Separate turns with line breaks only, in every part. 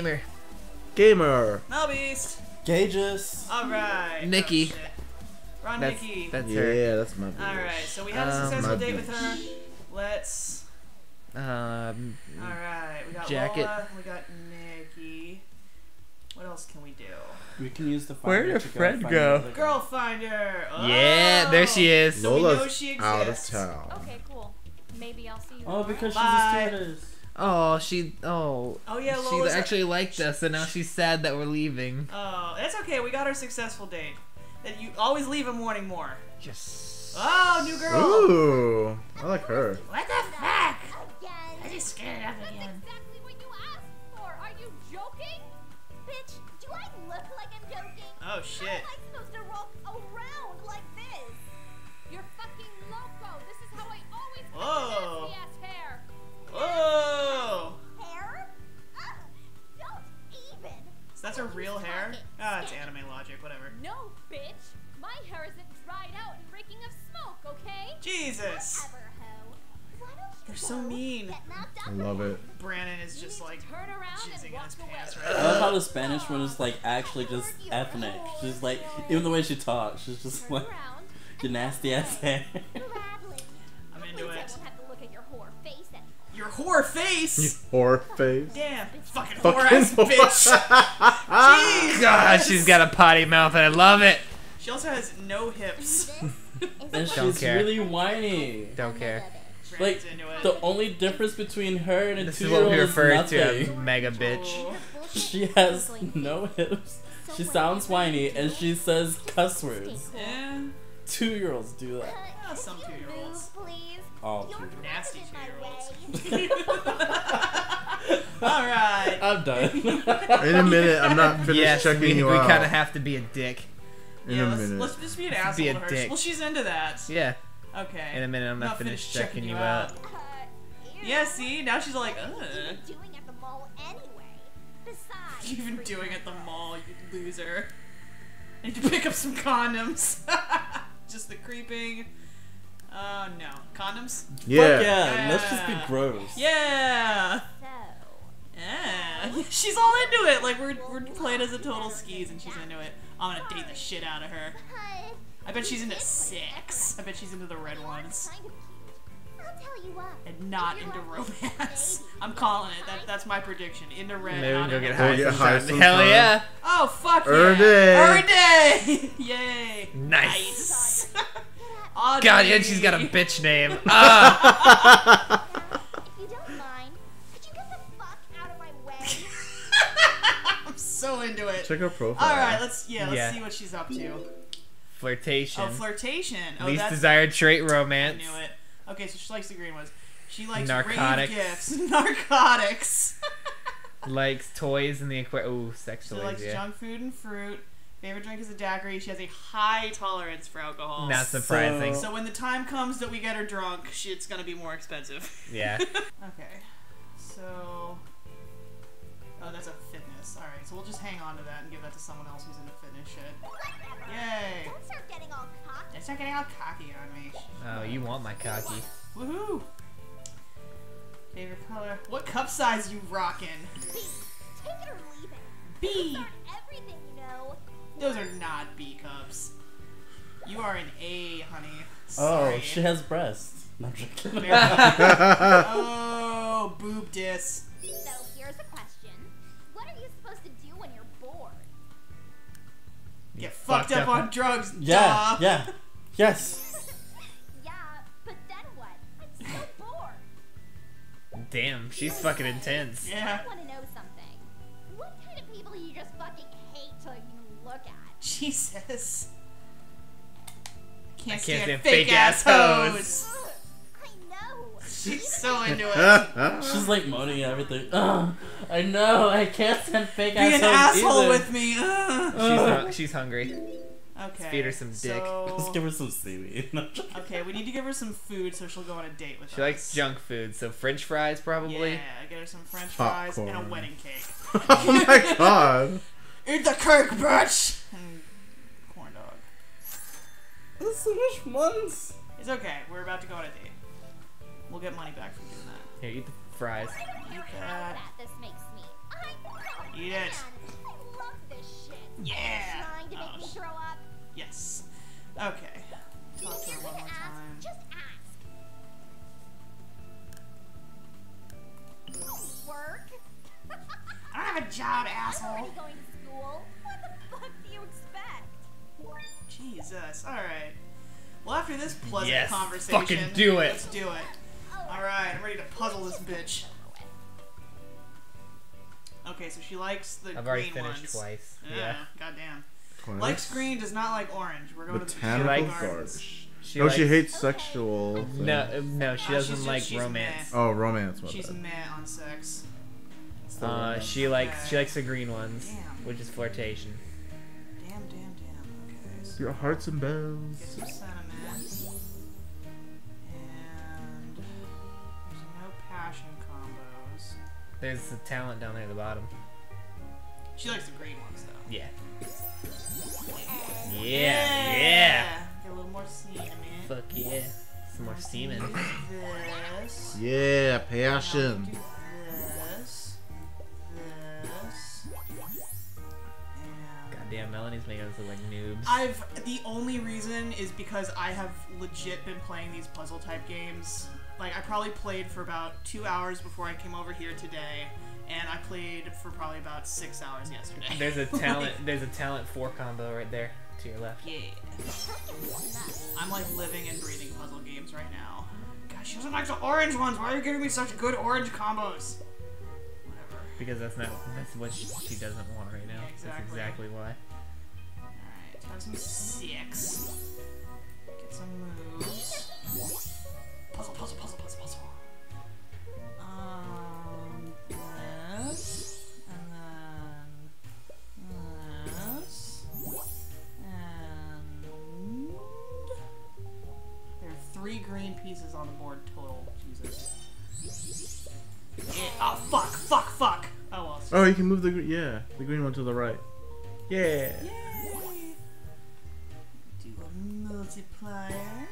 Gamer.
Gamer.
Melbeast.
Gayjes.
All right.
Nikki.
Oh. Ron
That's
Nikki.
that's her.
Yeah, that's my.
All right. So we had a
Um,
successful
my
date with her. Let's.
Um,
All right. We got
Jacket.
Lola. We got Nikki. What else can we do?
We can use the
Where'd
finder
her
to
friend
find
go?
the
Girl Finder.
yeah, there she
Oh!
is.
So we know
Lola's
she
out of town.
Okay, cool. Maybe I'll see you.
Oh, because
Bye.
she's a stewardess.
Oh, she. Oh,
Oh yeah,
she
Lola's uh,
actually liked us, and now she's sad that we're leaving.
Oh, that's okay. We got our successful date. That you always leave him wanting more.
Yes.
Oh, new girl.
Ooh, I like her.
What the fuck?
Again.
I just scared up
That's
again.
exactly what you asked for. Are you joking? Bitch, do I look like I'm joking?
Oh shit.
How am I supposed to roll around like this? You're fucking loco. This is how I always cut
Whoa.
Nasty ass hair.
Whoa.
Hair? Ugh, don't even.
So that's her real hair? Ah, it's anime logic. Whatever.
No, bitch. My hair isn't dried out and reeking of smoke, okay?
Jesus.
Whatever, ho. Why don't you
They're so mean.
I love it.
Brandon is just like
turn around
jizzing
and
in his
away.
pants
I love how the Spanish one is like actually just ethnic. She's like, even the way she talks, she's just
Turn
like,
around
your nasty ass hair.
I'm into it.
Whore face.
Whore face. Damn. Fucking
Fucking
whore ass bitch. Jeez.
God, she's got a potty mouth, and I love it.
She also has no hips.
And
Don't
she's
care.
really whiny.
Don't care.
Like, the only difference between her and a
This is
two
what
year old
we
is
refer to
nothing.
as mega bitch.
She has no hips. She sounds whiny and she says cuss words.
Yeah.
Two year olds do that.
Yeah, some two-year-olds.
Please.
All two
You're
year
Nasty
in my way.
All right.
I'm done.
In a minute, I'm not finished
Yes,
checking
we,
you
we
out.
We kind of have to be a dick.
In
yeah,
a
let's,
minute.
let's just be an
Let's
asshole
be a
to her.
dick.
Well, she's into that.
Yeah.
Okay.
In a minute, I'm not, finished, checking, you out.
Uh.
Yeah, see? Now she's like, ugh.
What are you doing at the mall anyway? Besides,
You've been doing at the mall, you loser. I need to pick up some condoms. just the creeping. Oh no. Condoms?
yeah.
Fuck yeah, let's just be gross.
Yeah!
So,
Yeah. She's all into it. Like, we're, we're playing as a total skis and she's into it. I'm gonna date the shit out of her. I bet she's into six. I bet she's into the red ones.
kind of cute. I'll tell you what.
And not into romance. I'm calling it. That, that's my prediction. Into red,
Maybe we
not
go
into
get
Go
high
get
sometime.
high
Hell
sometime.
yeah!
Oh fuck
Earn
yeah!
day.
Earn day! Yay!
Nice.
Audrey.
God, and she's got a bitch name.
If you don't mind, could you get the fuck out of my way?
I'm so into it.
Check her profile.
All right, let's yeah, let's
Yeah.
see what she's up to.
Flirtation.
Oh, flirtation. Oh,
Least
that's
desired trait,
I
romance.
knew it. Okay, so she likes the green ones. She likes
Narcotics.
gifts, narcotics.
Likes toys in the aquarium. Ooh, sex
she likes
yeah.
junk food and fruit. Favorite drink is a daiquiri. She has a high tolerance for alcohol.
Not surprising.
So-
So when the time comes that we get her drunk, she, it's gonna be more expensive.
Yeah.
okay. So. Oh, that's a fitness. All right, so we'll just hang on to that and give that to someone else who's into fitness shit.
Whatever.
Yay!
Don't start getting all cocky.
Don't start getting all cocky on me.
Oh, you want my cocky.
Woohoo! Favorite color? What cup size you rockin'?
B, take it or leave it.
B.
Those
Those are not B cups. You are an A, honey.
Oh, she has breasts. No, joking.
Oh, boob diss.
So here's a question. What are you supposed to do when you're bored?
Get fucked up on drugs.
Yeah,
duh.
yeah. Yes.
yeah, but then what? I'm so bored.
Damn, she's fucking intense.
Yeah. Jesus. Can't,
can't
stand,
stand
fake,
fake
ass
ass
hoes.
I know.
She's so into it.
She's like moaning at everything. Ugh, I know, I can't send fake
Be an
assholes
asshole
either.
with me. Ugh.
She's, hung- she's hungry.
Okay.
feed her some dick.
Let's give her some seaweed. No, I'm joking.
okay, we need to give her some food so she'll go on a date with us.
She likes junk food, so French fries probably.
Yeah, I get her some French fries and a wedding cake.
oh my god.
Eat the cake, bitch. And corn dog.
That's so much ones.
It's okay. We're about to go on a date. We'll get money back from doing that.
Here, eat the fries.
Eat that.
that this makes me. Oh,
Eat it.
I love this shit.
Yeah.
Trying to make
Oh,
me
sh-
throw up.
Yes. Okay. Talk to her one more time.
Just ask. Work?
I don't have a job,
I'm
asshole.
Already going to school. What the fuck do you expect?
Jesus. All right. Well, after this pleasant
Yes,
conversation,
fucking do it.
Let's do it. All right, I'm ready to puzzle this bitch. Okay, so she likes the
I've
green
already finished
ones.
twice.
Yeah.
Yeah.
Goddamn.
Twice?
Likes green, does not like orange. We're going to the
Botanical
Botanical
garbage.
Gardens.
She
oh,
likes,
she hates sexual. things.
No, no, she
Uh,
doesn't
she's-
like
she's
romance.
Oh, romance. My
She's
bad.
meh on sex.
Uh, she likes she likes the green ones,
Damn.
which is flirtation.
Damn, damn, damn. Okay, so
Your hearts and
get
bells.
some sentiment. And there's no passion combos.
There's the talent down there at the bottom.
She likes the green ones though.
Yeah. Yeah, yeah.
Get a little more sentiment.
Fuck yeah. Some more semen.
This.
Yeah,
And I'll
passion.
Goddamn, Melanie's making us look like noobs.
I've the only reason is because I have legit been playing these puzzle type games. Like I probably played for about two hours before I came over here today, and I played for probably about six hours yesterday.
There's a talent. There's a talent four combo right there to your left.
yeah. I'm like living and breathing puzzle games right now. Gosh, she doesn't like the orange ones. Why are you giving me such good orange combos?
Because that's not. That's what she, she doesn't want right now. That's
exactly.
exactly why.
Alright, some six. Get some moves. Puzzle, puzzle, puzzle, puzzle, puzzle. Um, this, and then this, and there are three green pieces on the board total. Jesus. Yeah. Oh fuck! Fuck! Fuck! Oh.
You can move the yeah the green one to the right. Yeah.
Yay! Do a multiplier.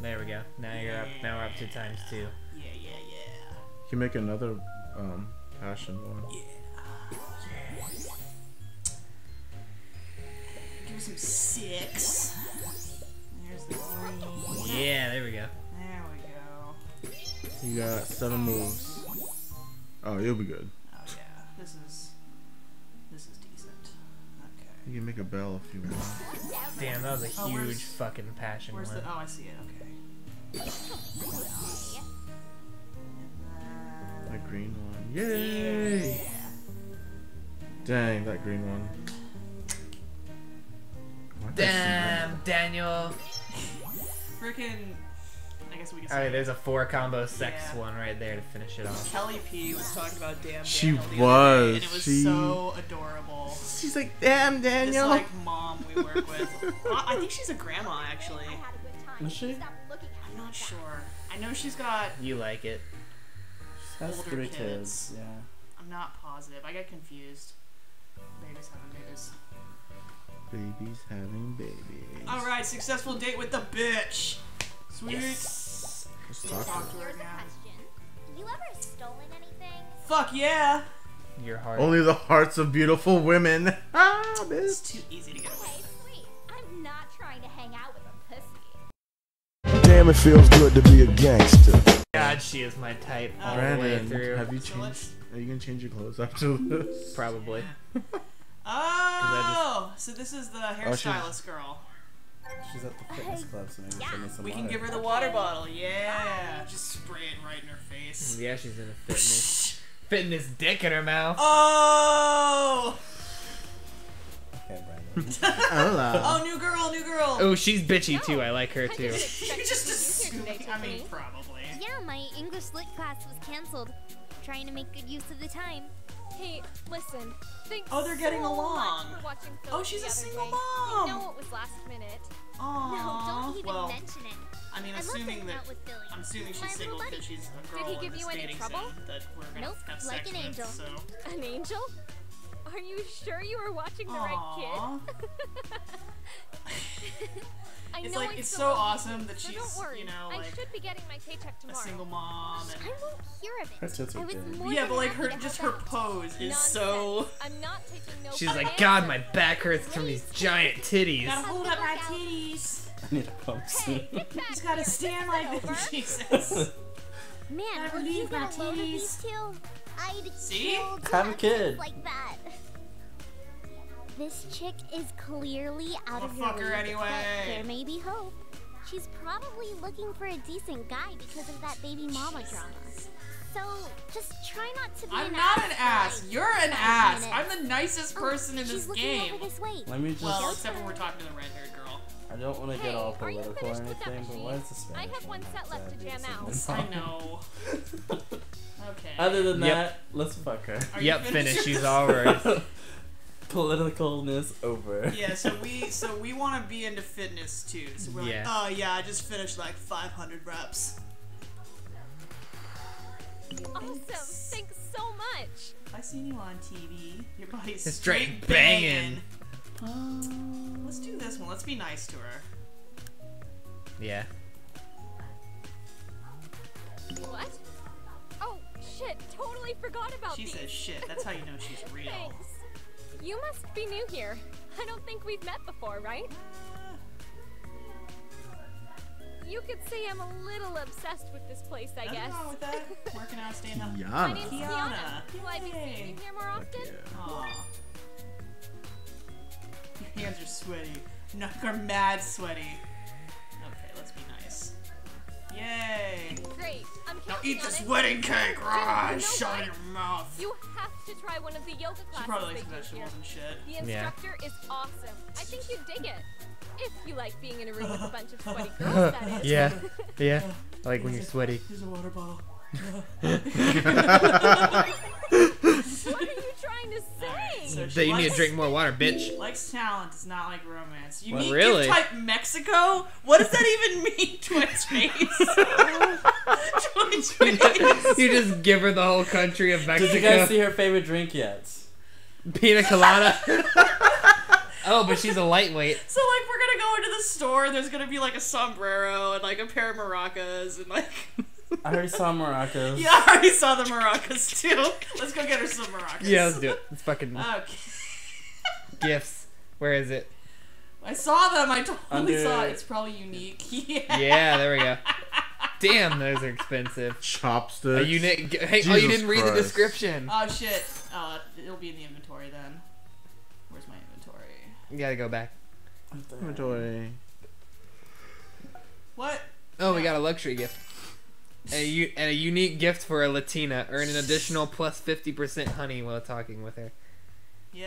There we go. Now you're up. Now we're up to times two.
Yeah, yeah, yeah.
You can make another um passion one. Yeah.
Give her some six. There's the green.
Yeah, there we go.
There we go.
You got seven moves. Oh, you'll be good. You can make a bell if you want.
Damn, that was a
Oh,
huge fucking passion
Where's
one.
the? Oh, I see it. Okay. And
That green one. Yay!
yeah.
Dang, that green one. Why did I
Damn, Daniel.
Freaking. I guess we can. say
Alright, there's a four combo sex
Yeah.
one right there to finish it off.
Kelly P was talking about damn.
She
Daniel the other day,
was,
and it was
she-
so adorable.
She's like, damn,
This
Daniel.
like mom we work with. Well, I think she's a grandma actually.
I had a good time.
Is she?
Stop looking at
I'm
me
not
like that.
sure. I know she's got.
You like it.
Has
Older
three
kids.
kids. Yeah.
I'm not positive. I get confused. Babies having babies.
Babies having babies.
All right, successful date with the bitch. Sweet.
Let's
Let's
talk.
talk to her
Here's a
again.
question. You ever stolen anything?
Fuck yeah.
Your heart.
Only the hearts of beautiful women. Ah,
It's too easy to get away
Okay, I'm not trying to hang out with a pussy.
Damn, it feels good to be a gangster.
God, she is my type all the way through.
have you changed?
let's-
Are you gonna change your clothes after this?
Probably.
Oh, so this is the
Oh,
hairstylist girl.
She's at the fitness club, so maybe she'll need some
We can
water.
give her the water bottle. Yeah. Just spray it right in her face.
Mm, yeah, she's in a fitness. fitness dick in her mouth.
Oh!
Okay, Brandon.
Hola.
Oh, new girl, new girl.
Oh, she's bitchy too. I like her too.
you just assume.
today,
I mean, probably.
Yeah, my English lit class was canceled. Trying to make good use of the time.
Hey, listen. Thanks
Oh, they're getting
so
along.
Much for watching
Oh, she's
the
a single
day.
mom.
I know it was last minute.
Aww.
No, don't even
well,
mention it.
I mean,
I love
assuming that
with
I'm assuming
He's my
she's single
buddy.
because she's a girl
he give
this
you any trouble?
sim that we're gonna
Nope,
have
like an
with.
angel.
So.
An angel? Are you sure you were watching the
Aw.
right kid? I
It's
know
like
I
it's so
love you,
awesome that
so
she's
don't worry.
you know
I
like
should be getting my paycheck tomorrow.
a single mom and
I won't hear of
Her
it.
tits
I
are
was more
yeah, but like her just her pose is
Nonsense.
so.
I'm not taking no
She's like, God, my back hurts from these giant titties.
Gotta hold up my titties.
I need a pump soon.
Hey, get back
Just gotta stand like this. Jesus.
Man,
Never
if you
leave my
got a load of
titties.
these I'd
See?
Have a kid.
like that. This chick is clearly out
I'll
of your
fuck her
league,
anyway.
but there may be hope. She's probably looking for a decent guy because of that baby mama drama. So just try not to be
I'm
an
not
ass
an ass.
like,
You're an ass.
minutes.
I'm the nicest
Oh,
person in this
looking
game.
Over this way.
Let me just.
Well, except when we're talking to the red-haired girl.
I don't want to
Hey,
get all
are you
political or
finished with that
anything, but why is the
machine?
Spanish
I have one set left to jam out.
I know. Okay.
Other than
Yep.
that, let's fuck her.
Are
Yep, finish. She's all right.
Politicalness over.
Yeah, so we so we want to be into fitness too. So we're
Yeah.
like, oh yeah, I just finished like 500 reps.
Awesome. Thanks so much.
I seen you on TV. Your body's
It's
straight
straight
banging.
banging.
Um, let's do this one. Let's be nice to her.
Yeah.
What? Oh, shit. Totally forgot about
She
these.
says shit. That's how you know she's real.
Thanks. You must be new here. I don't think we've met before, right? You could say I'm a little obsessed with this place, I
Nothing
guess.
wrong with that. Working out, staying healthy.
My name's
Yana.
Tiana.
Tiana.
Will I be seeing you here more often?
Aw. Your hands are sweaty. Your neck are mad sweaty. Yay!
Great. I'm
Now eat this
it.
wedding cake, right?
You know
Shut
what?
your mouth.
You have to try one of the yoga
She probably likes vegetables and shit.
The
Yeah.
instructor is awesome. I think you'd dig it. If you like being in a room with a bunch of sweaty girls, that is.
Yeah. Yeah. I like when you're sweaty.
Here's a water bottle.
What you trying to say?
So she
That you need to drink more water, bitch.
Likes talent, does not like romance. You
What,
need
really?
gift type Mexico? What does that even mean, Twitch face? Twitch face.
you just give her the whole country of Mexico.
Did you guys see her favorite drink yet?
Pina colada. oh, but she's a lightweight.
So like we're gonna go into the store. There's gonna be like a sombrero and like a pair of maracas and like.
I already saw maracas.
Yeah, I already saw the maracas too. Let's go get her some maracas.
Yeah, let's do it. It's fucking
Okay.
gifts. Where is it?
I saw them. I totally
Under-
saw it. It's probably unique. Yeah.
Yeah, there we go. Damn, those are expensive.
Chopsticks.
A unit. Hey, oh, you didn't read the description.
Oh shit. Oh, it'll be in the inventory then. Where's my inventory?
You gotta go back.
Inventory.
What?
Oh, we got a luxury gift. A u- and a unique gift for a Latina. Earn an additional plus 50% honey while talking with her.
Yay.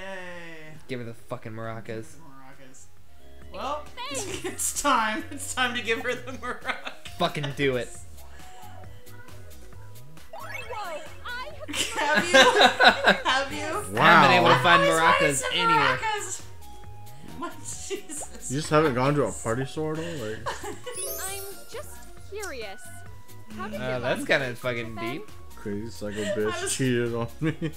Give her the fucking maracas.
Maracas. Well,
Thanks.
it's time. It's time to give her the maracas.
Fucking do it.
Whoa, have
Have you? Have you?
Wow.
I haven't been able to find
Always
maracas anywhere.
maracas. My Jesus.
You just haven't gone to a party store at all? Like,
I'm just curious. How did
Oh, that's kinda fucking deep.
crazy psycho bitch
was-
cheated on me.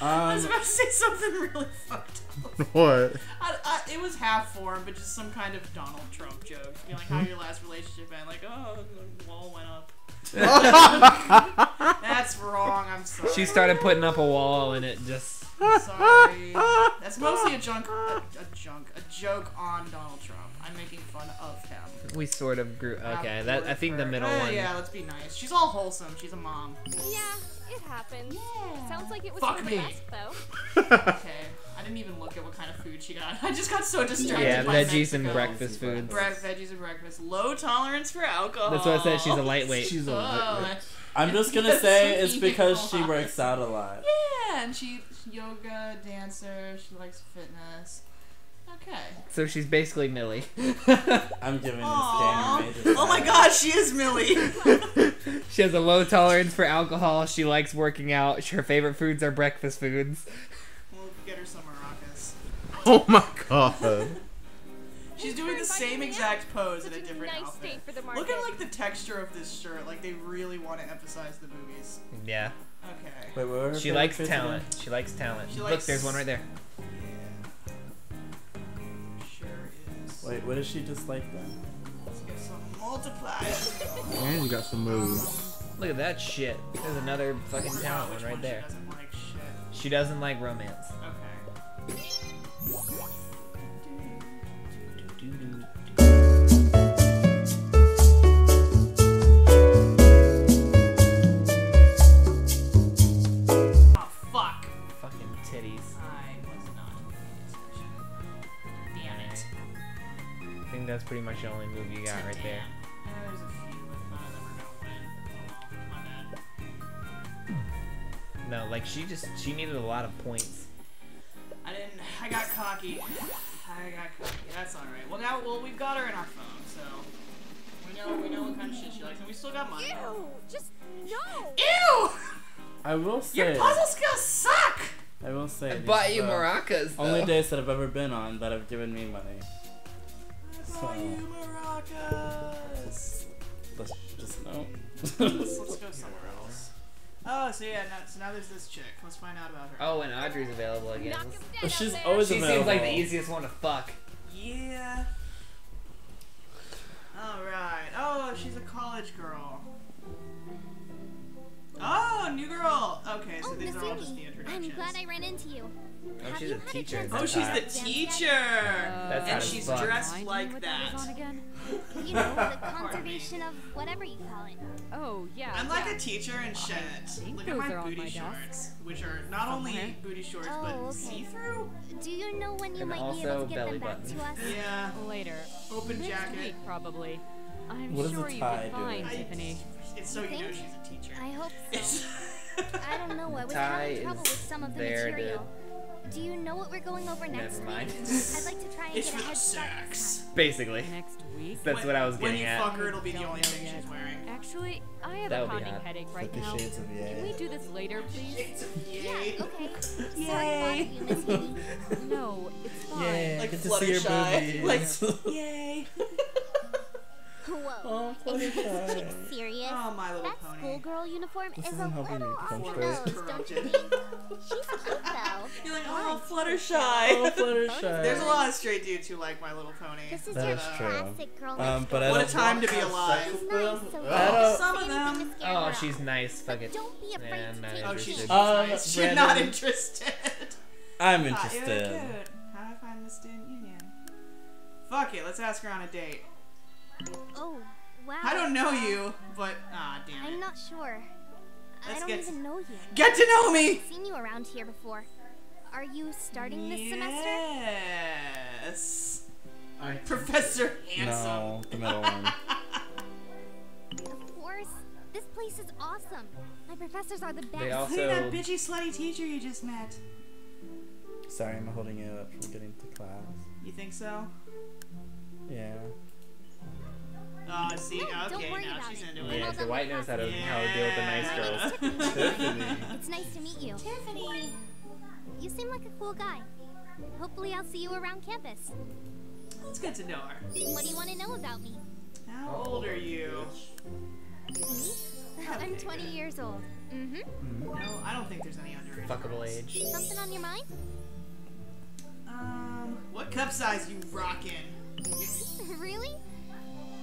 I was
Um,
about to say something really fucked up.
what?
I, I, it was half form, but just some kind of Donald Trump joke. Be like, how your last relationship end? Like, oh, the wall went up. That's wrong. I'm sorry.
She started putting up a wall and it just.
Sorry. That's mostly a junk, a, a junk, a joke on Donald Trump. I'm making fun of him.
We sort of grew. Okay, that I think the middle
Eh,
one.
Yeah, let's be nice. She's all wholesome. She's a mom.
Yeah, it happens. Sounds like it was
Fuck
for the
me.
best, though.
Okay. I didn't even look at what kind of food she got. I just got so distracted
Yeah,
by
veggies and breakfast foods.
Bre- veggies and breakfast. Low tolerance for alcohol.
That's why I said she's a lightweight.
She's a
Oh,
lightweight.
I'm just gonna say it's because she works out a lot.
yeah, and she yoga dancer. She likes fitness. Okay.
So she's basically Millie.
I'm giving this
Aww.
game a major.
Oh my
five.
God, she is Millie.
she has a low tolerance for alcohol. She likes working out. Her favorite foods are breakfast foods.
We'll get her some maracas.
Oh my god.
She's doing the same exact
out.
pose in a different
nice
outfit.
date for the
Look at like the texture of this shirt. Like they really want to emphasize the movies.
Yeah.
Okay.
Wait, what were her
She
favorite
likes talent.
again?
She likes talent.
She
Look, there's one right there.
Yeah. Sure is.
Wait, what does she just like then?
Let's get some multipliers.
And you got some moves.
Look at that shit. There's another fucking talent one right
one
there.
She doesn't like shit.
She doesn't like romance.
Okay. Oh fuck!
Fucking titties.
I was not paying attention. Damn it.
I think that's pretty much the only move you got right there. No, like she just she needed a lot of points.
I didn't. I got cocky. I got cocky. That's all right. Well, now, well, we've got her in our phone, so we know we know what kind of shit she likes, and we still got money.
Ew! Just no!
Ew!
I will say.
Your
say.
puzzle skills suck.
I will say.
I bought you
are the
maracas.
Only days that I've ever been on that have given me money.
I bought you maracas.
Let's just know.
let's, let's go somewhere else. Oh, so yeah, now, so now there's this chick. Let's find out about her.
Oh, and Audrey's available again.
Knock him
But
dead
she's
out there.
always
She
available.
seems like the easiest one to fuck.
Yeah. Alright. Oh, she's a college girl. Oh, new girl. Okay, so
Oh,
these
Miss
are all just the introductions.
I'm glad I ran into you.
Oh,
Have
she's
you
a teacher.
Oh, chance
Oh,
to
she's
try
the
dance yet?
teacher.
That's
and she's
fuck.
dressed
Remind
like
what that
that.
again?
You know, the conservation of whatever you call it.
Oh, yeah.
I'm like
yeah.
a teacher in shit. Look at my booty
my
shorts, which are not only
Somewhere.
booty shorts
Oh,
but
okay.
see-through.
Do you know when you
And
might be able to get them back
button.
to us?
Yeah.
Later.
Open
Next
jacket.
week, probably. I'm
What is the
sure you
tie
find fine,
doing?
I-
Tiffany.
It's so you know
think?
she's a teacher.
I hope so. I don't know. I was
Tie
having trouble with some of the material. Do you know what we're going over next
Never mind.
week? I'd like to try and
it's
get
for
a head start
sex.
Basically.
Next week?
That's what I was
when
getting
you
at.
fuck her, it'll be the only thing she's wearing.
Actually, I have
That
a pounding headache right
Fifty
now.
Shades of
Can we do this later, please?
Yeah,
Yay.
okay. Sorry to bother you, Miss Edie.
No, it's fine.
Yay,
Like
get to see your
Fluttershy.
boobies.
Yay.
Whoa.
Oh, Fluttershy.
chick serious?
Oh, my little
that
pony.
schoolgirl uniform
This
is a
isn't helping me
little on the nose, don't you think? She's cute though.
You're like, oh,
Oh,
Fluttershy.
Fluttershy.
There's a lot of straight dudes who like My Little Pony.
This is
That's
your
true.
classic girl
Um, but
What a time to be
She's
alive.
nice, so
I
Some of them.
anything to scare
Oh, she's nice. Fuck it.
Don't be afraid
Yeah,
to
not
take
Oh, she's,
to
she's
Um,
nice. You're not interested.
I'm
Ah, you're
interested.
cute. How do I find the student union? Fuck it, let's ask her on a date.
Oh, wow.
I don't know you, but ah, damn
I'm not sure.
Let's
I don't
get-
even know you.
Get to know me.
I've seen you around here before. Are you starting this semester?
Yes.
I
Professor Handsome.
No, the middle one.
Of course. This place is awesome. My professors are the best.
They
Look at that bitchy slutty teacher you just met.
Sorry, I'm holding you up from getting to class.
You think so?
Yeah.
Oh, see,
No, don't
okay,
worry
now
about
she's
it.
into
I'm
it.
yeah,
all
the white
with
knows how to
classes.
how to deal with the nice
My
girls.
Tiffany.
Tiffany.
It's nice to meet you. Tiffany. You seem like a cool guy. Hopefully I'll see you around campus.
It's good to know her.
What do you want to know about me?
How old are you?
Me? I'm 20 years old. Mm-hmm.
No, I don't think there's any underage.
Fuckable age.
Something on your mind?
Um, what cup size you rockin'?
really?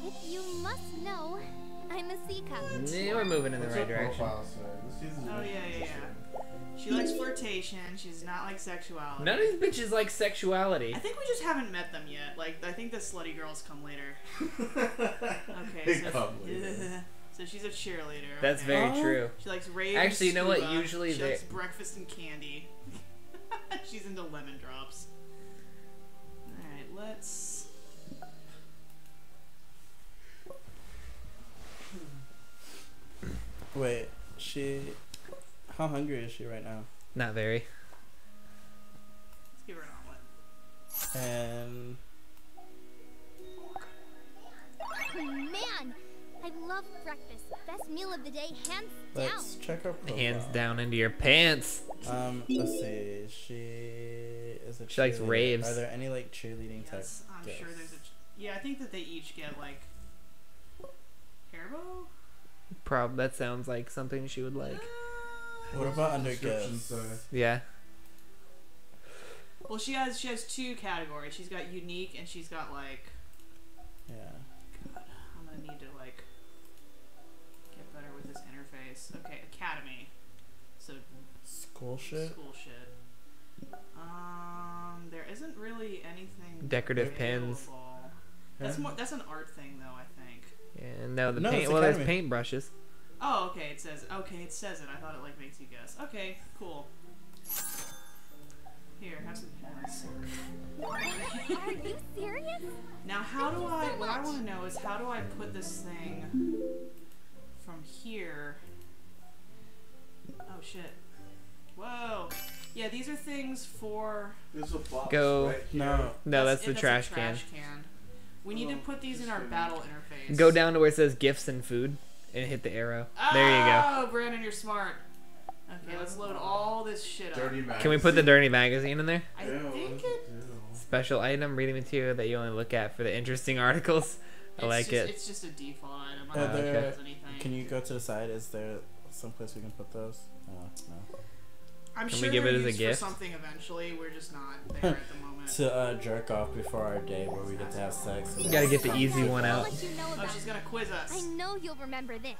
If you must know, I'm a cup.
Yeah, we're moving in the
What's
right
her
direction.
profile say?
Oh yeah, yeah, yeah. She likes flirtation. She's not like sexuality.
None of these bitches like sexuality.
I think we just haven't met them yet. Like, I think the slutty girls come later. Okay,
They
so,
come later.
so she's a cheerleader.
That's
okay?
very
Oh.
true.
She likes rave.
Actually, you know what?
scuba.
Usually
she
they-
likes breakfast and candy. she's into lemon drops. All right, let's.
Wait, she. How hungry is she right now?
Not very.
Let's give her an omelet.
And
Oh man, I love breakfast. Best meal of the day, hands
let's check her profile.
Hands down into your pants.
Um, let's see. She is a.
She likes
cheerleader.
raves.
Are there any like cheerleading type?
Yes, I'm sure there's a. Yeah, I think that they each get like. Hair bow.
That sounds like something she would like.
What about under gifts?
Yeah.
Well, she has she has two categories. She's got unique and she's got like
Yeah.
God, I'm gonna need to like get better with this interface. Okay, academy. So
School shit.
school shit. Um, there isn't really anything
Decorative pins.
available. That's more. That's an art thing, though. I think.
Yeah, no, the
No,
paint.
it's
Well, there's
Academy.
paintbrushes.
Oh, okay. It says. Okay, it says it. I thought it like makes you guess. Okay, cool. Here, have some pens.
Are you serious?
Now, how
Thank
do I?
so
What I want to know is how do I put this thing from here? Oh shit! Whoa! Yeah, these are things for.
There's a box
Go.
right here.
No.
No, that's,
it-
the
a
trash,
trash can. We need to
Oh,
put these in our
just
battle interface.
Go down to where it says gifts and food, and hit the arrow. There you go.
Oh, Brandon, you're smart. Okay, let's load all this shit up.
Dirty
Can we put the dirty magazine in there?
I
Ew,
think
ew.
it.
Special item, reading material that you only look at for the interesting articles. I
it's
like
just,
it.
It's just a default item. I don't think
there-
it does anything.
Can you go to the side? Is there some place we can put those? No, no.
I'm
Can we
sure
give it as a gift?
For something eventually. We're just not there at the moment.
To uh, jerk off before our day where we get to have sex.
You gotta get the easy one out.
let you know
Oh,
about
she's gonna quiz us.
I know you'll remember this.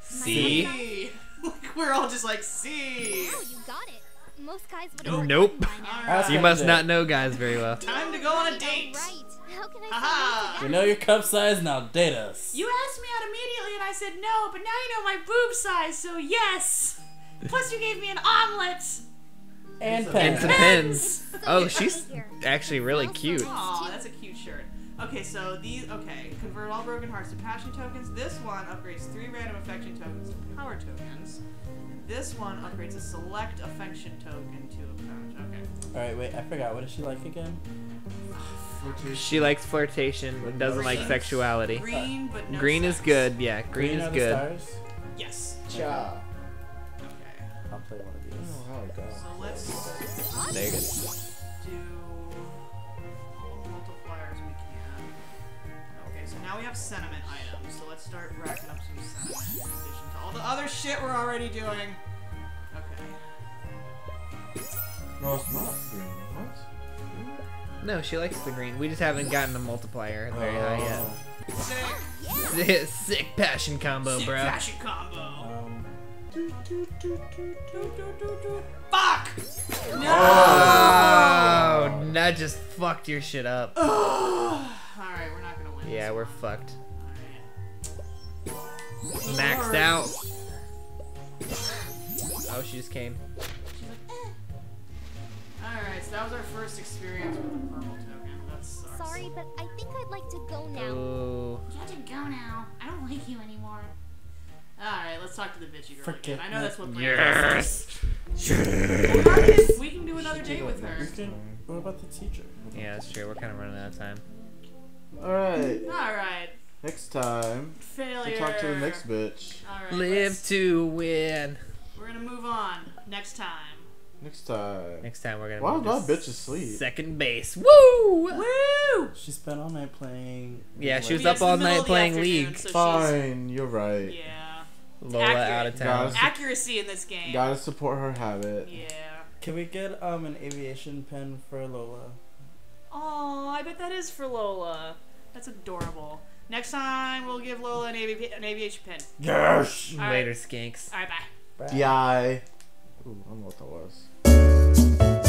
See?
See? We're all just like, see.
Wow, you got it. Most guys would have
Nope.
by now.
Alright.
You must not know guys very well.
Time to go on a date.
Right. How can I
Haha.
You
know your cup size, now date us.
You asked me out immediately and I said no, but now you know my boob size, so yes. Plus you gave me an omelet.
And
pens.
And
some pins. Oh, she's actually really cute.
nice,
Aw, that's a cute shirt. Okay, so these, okay, convert all broken hearts to passion tokens. This one upgrades three random affection tokens to power tokens. This one upgrades a select affection token to a pouch. Okay.
Alright, wait, I forgot. What does she like again?
She likes flirtation, but doesn't like sexuality.
Green, but no
Green is good. Yeah, green,
are
is
the
good.
stars?
Yes.
Cha.
There you go.
do multipliers we can. Okay, so now we have sentiment items. So let's start racking up some sentiment in addition to all the other shit we're already doing. Okay.
No, it's not green. What?
No, she likes the green. We just haven't gotten a multiplier very high
Oh.
Sick.
yet. Sick passion combo,
Sick
bro.
fashion combo.
Um,
Fuck! No!
Oh, that just fucked your shit up.
Alright, we're not gonna win.
Yeah,
this
we're
one.
fucked.
Alright.
Maxed out. Oh, she just came. Eh.
Alright, so that was our first experience with the purple token. That sucks.
Sorry, but I think I'd like to go now.
Oh.
You have to go now. I don't like you anymore. Alright, let's talk to the bitchy girl
Forget
again. I know that's what
Yes.
Yes. We can do another date with her.
what about the teacher?
Yeah, that's true. We're kind of running out of time.
Alright.
Alright.
Next time,
Failure.
we'll talk to the next bitch.
Alright.
Live
let's-
to win.
We're gonna move on. Next time.
Next time.
Next time we're gonna.
Why
move
was
to
my bitch asleep?
Second base. Woo!
Woo!
She spent all night playing.
Yeah, she was
Yeah,
up all night playing League.
so she's-
Fine, you're right.
Yeah.
Lola
accurate.
out of town.
Guys.
Accuracy in this game.
Gotta support her habit.
Yeah.
Can we get um an aviation pen for Lola?
Oh, I bet that is for Lola. That's adorable. Next time we'll give Lola an, avi- an aviation pin.
Yes!
All right.
Later, skinks.
Alright, bye.
DI. Ooh, I don't know what that was.